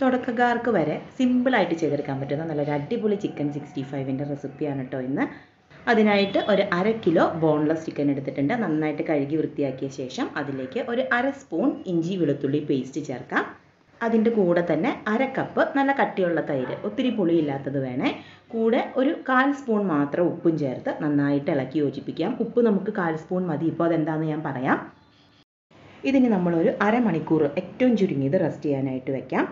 തുടക്കക്കാർക്ക് വരെ സിമ്പിളായിട്ട് ചെയ്തെടുക്കാൻ പറ്റുന്ന നല്ലൊരു അടിപൊളി ചിക്കൻ സിക്സ്റ്റി ഫൈവിന്റെ റെസിപ്പിയാണ് കേട്ടോ ഇന്ന്. അതിനായിട്ട് ഒരു അര കിലോ ബോൺലെസ് ചിക്കൻ എടുത്തിട്ടുണ്ട്. നന്നായിട്ട് കഴുകി വൃത്തിയാക്കിയ ശേഷം അതിലേക്ക് ഒരു അര സ്പൂൺ ഇഞ്ചി വെളുത്തുള്ളി പേസ്റ്റ് ചേർക്കാം. അതിന്റെ കൂടെ തന്നെ അര കപ്പ് നല്ല കട്ടിയുള്ള തൈര് ഒത്തിരി പുളിയില്ലാത്തത് വേണേ. കൂടെ ഒരു കാൽ സ്പൂൺ മാത്രം ഉപ്പും ചേർത്ത് നന്നായിട്ട് ഇളക്കി യോജിപ്പിക്കാം. ഉപ്പ് നമുക്ക് കാൽ സ്പൂൺ മതി. ഇപ്പോൾ അതെന്താണെന്ന് ഞാൻ പറയാം. ഇതിന് നമ്മളൊരു അരമണിക്കൂർ ഏറ്റവും ചുരുങ്ങിയത് റെസ്റ്റ് ചെയ്യാനായിട്ട് വെക്കാം.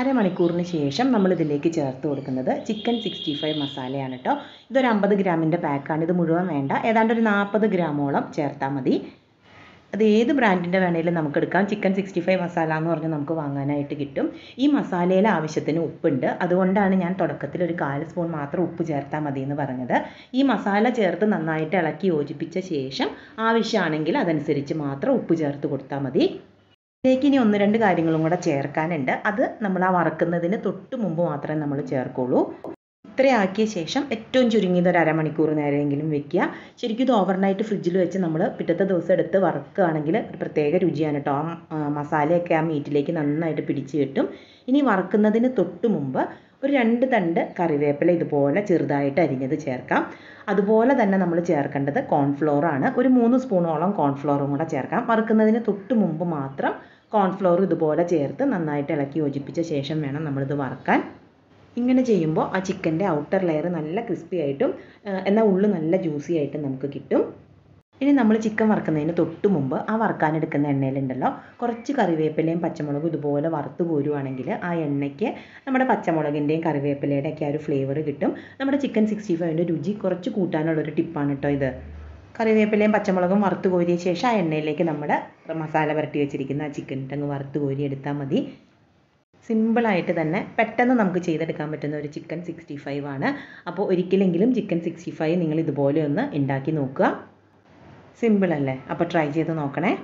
അരമണിക്കൂറിന് ശേഷം നമ്മൾ ഇതിലേക്ക് ചേർത്ത് കൊടുക്കുന്നത് ചിക്കൻ സിക്സ്റ്റി ഫൈവ് മസാലയാണ് കേട്ടോ ഇതൊരു അമ്പത് ഗ്രാമിന്റെ പാക്കാണ് ഇത് മുഴുവൻ വേണ്ട. ഏതാണ്ട് ഒരു നാൽപ്പത് ഗ്രാമോളം ചേർത്താൽ മതി. അത് ഏത് ബ്രാൻഡിന്റെ വേണേലും നമുക്ക് എടുക്കാം. ചിക്കൻ സിക്സ്റ്റി ഫൈവ് മസാല എന്ന് പറഞ്ഞ് നമുക്ക് വാങ്ങാനായിട്ട് കിട്ടും. ഈ മസാലയിൽ ആവശ്യത്തിന് ഉപ്പുണ്ട്. അതുകൊണ്ടാണ് ഞാൻ തുടക്കത്തിൽ ഒരു കാൽ സ്പൂൺ മാത്രം ഉപ്പ് ചേർത്താൽ മതി എന്ന് പറഞ്ഞത്. ഈ മസാല ചേർത്ത് നന്നായിട്ട് ഇളക്കി യോജിപ്പിച്ച ശേഷം ആവശ്യമാണെങ്കിൽ അതനുസരിച്ച് മാത്രം ഉപ്പ് ചേർത്ത് കൊടുത്താൽ മതി. ഇതിലേക്ക് ഇനി ഒന്ന് രണ്ട് കാര്യങ്ങളും കൂടെ ചേർക്കാനുണ്ട്. അത് നമ്മൾ ആ വറക്കുന്നതിന് തൊട്ട് മുമ്പ് മാത്രമേ നമ്മൾ ചേർക്കുള്ളൂ. ഇത്രയാക്കിയ ശേഷം ഏറ്റവും ചുരുങ്ങിയത് ഒരു അരമണിക്കൂർ നേരമെങ്കിലും വെക്കുക. ശരിക്കും ഇത് ഓവർനൈറ്റ് ഫ്രിഡ്ജിൽ വെച്ച് നമ്മൾ പിറ്റത്തെ ദിവസം എടുത്ത് വറുക്കുകയാണെങ്കിൽ ഒരു പ്രത്യേക രുചിയാണ് കേട്ടോ ആ മസാലയൊക്കെ ആ മീറ്റിലേക്ക് നന്നായിട്ട് പിടിച്ച് കിട്ടും. ഇനി വറുക്കുന്നതിന് തൊട്ട് മുമ്പ് ഒരു രണ്ട് തണ്ട് കറിവേപ്പില ഇതുപോലെ ചെറുതായിട്ട് അരിഞ്ഞത് ചേർക്കാം. അതുപോലെ തന്നെ നമ്മൾ ചേർക്കേണ്ടത് കോൺഫ്ലോറാണ് ഒരു മൂന്ന് സ്പൂണോളം കോൺഫ്ലോറും കൂടെ ചേർക്കാം. വറുക്കുന്നതിന് തൊട്ട് മുമ്പ് മാത്രം കോൺഫ്ലോർ ഇതുപോലെ ചേർത്ത് നന്നായിട്ട് ഇളക്കി യോജിപ്പിച്ച ശേഷം വേണം നമ്മളിത് വറുക്കാൻ. ഇങ്ങനെ ചെയ്യുമ്പോൾ ആ ചിക്കന്റെ ഔട്ടർ ലെയർ നല്ല ക്രിസ്പി ആയിട്ടും എന്നാൽ ഉള്ളു നല്ല ജ്യൂസി ആയിട്ടും നമുക്ക് കിട്ടും. ഇനി നമ്മൾ ചിക്കൻ വറുക്കുന്നതിന് തൊട്ട് മുമ്പ് ആ വറുക്കാനെടുക്കുന്ന എണ്ണയിലുണ്ടല്ലോ കുറച്ച് കറിവേപ്പിലയും പച്ചമുളകും ഇതുപോലെ വറുത്ത് പോരുവാണെങ്കിൽ ആ എണ്ണയ്ക്ക് നമ്മുടെ പച്ചമുളകിന്റെയും കറിവേപ്പിലയുടെ ഒക്കെ ആ ഒരു ഫ്ലേവർ കിട്ടും. നമ്മുടെ ചിക്കൻ സിക്സ്റ്റി ഫൈവിന്റെ രുചി കുറച്ച് കൂട്ടാനുള്ളൊരു ടിപ്പാണ് കേട്ടോ ഇത്. കറിവേപ്പിലയും പച്ചമുളകും വറുത്ത് കോരിയ ശേഷം ആ എണ്ണയിലേക്ക് നമ്മുടെ മസാല പുരട്ടി വെച്ചിരിക്കുന്ന ആ ചിക്കൻ ഇട്ടങ്ങ് വറുത്ത് കോരി എടുത്താൽ മതി. സിമ്പിളായിട്ട് തന്നെ പെട്ടെന്ന് നമുക്ക് ചെയ്തെടുക്കാൻ പറ്റുന്ന ഒരു ചിക്കൻ സിക്സ്റ്റി ഫൈവ് ആണ്. അപ്പോൾ ഒരിക്കലെങ്കിലും ചിക്കൻ സിക്സ്റ്റി ഫൈവ് നിങ്ങൾ ഇതുപോലെ ഒന്ന് ഉണ്ടാക്കി നോക്കുക. സിമ്പിൾ അല്ലേ? അപ്പോൾ ട്രൈ ചെയ്ത് നോക്കണേ.